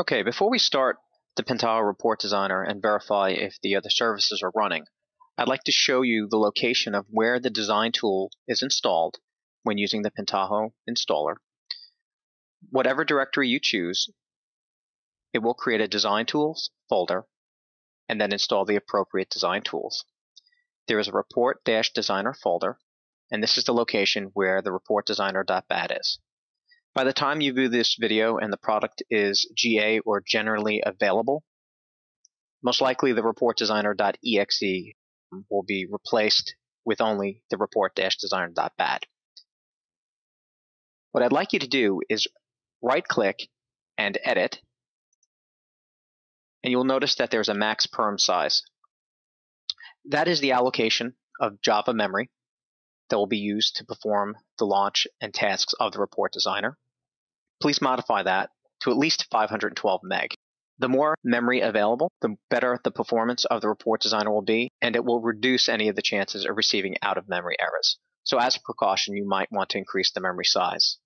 Okay, before we start the Pentaho Report Designer and verify if the other services are running, I'd like to show you the location of where the design tool is installed when using the Pentaho installer. Whatever directory you choose, it will create a design tools folder and then install the appropriate design tools. There is a report-designer folder, and this is the location where the report-designer.bat is. By the time you view this video and the product is GA or generally available, most likely the report-designer.exe will be replaced with only the report-designer.bat. What I'd like you to do is right-click and edit, and you'll notice that there's a max perm size. That is the allocation of Java memory that will be used to perform the launch and tasks of the report designer please modify that to at least 512 meg. The more memory available, the better the performance of the report designer will be, and it will reduce any of the chances of receiving out of memory errors. So as a precaution, you might want to increase the memory size.